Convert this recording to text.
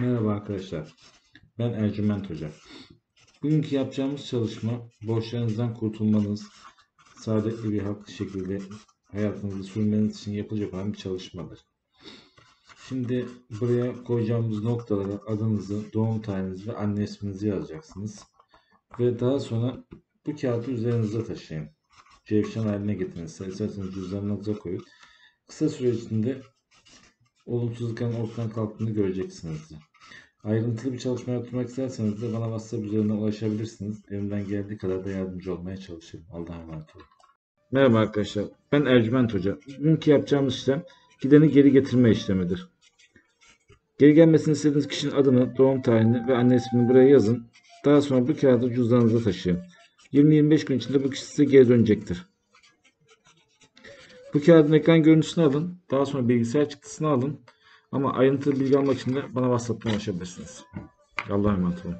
Merhaba arkadaşlar. Ben Ercüment Hoca. Bugünkü yapacağımız çalışma borçlarınızdan kurtulmanız, saadetli bir haklı şekilde hayatınızı sürmeniz için yapılacak olan bir çalışmadır. Şimdi buraya koyacağımız noktalara adınızı, doğum tarihinizi ve anne isminizi yazacaksınız. Ve daha sonra bu kağıdı üzerinize taşıyın. Cevşen haline getirin. İsterseniz cüzdanınıza koyun. Kısa süre içinde olumsuzlukların ortadan kalktığını göreceksinizdir. Ayrıntılı bir çalışma yaptırmak isterseniz de bana WhatsApp üzerinden ulaşabilirsiniz. Elimden geldiği kadar da yardımcı olmaya çalışırım. Allah'a emanet olun. Merhaba arkadaşlar. Ben Ercüment Hoca. Bugünkü yapacağımız işlem gideni geri getirme işlemidir. Geri gelmesini istediğiniz kişinin adını, doğum tarihini ve anne ismini buraya yazın. Daha sonra bu kağıdı cüzdanınıza taşıyın. 20-25 gün içinde bu kişi size geri dönecektir. Bu kağıdın ekran görüntüsünü alın. Daha sonra bilgisayar çıktısını alın. Ama ayrıntılı bilgi almak için de bana WhatsApp'tan ulaşabilirsiniz. Allah'a emanet olun.